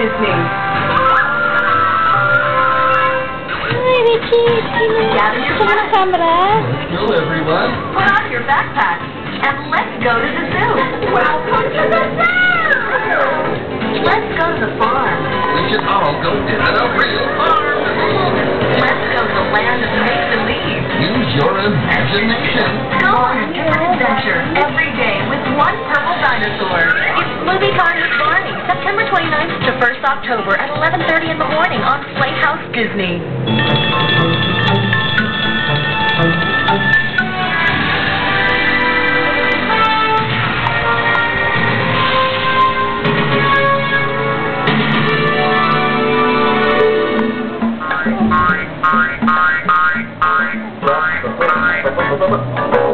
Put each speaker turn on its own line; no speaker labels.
Disney.
Hi, Ricky.
Gather your
Sa camera.
Hello, everyone.
Put on your backpack and let's go to the zoo. Welcome to the zoo! Let's go to the farm.
We should all go visit a real farm.
Let's go to the land of make believe.
Use your imagination.
Go on a different adventure every day with one purple dinosaur. It's Movie Time with Barney, September 29th to 1st October at 11.30 in the morning on Playhouse Disney. Bye.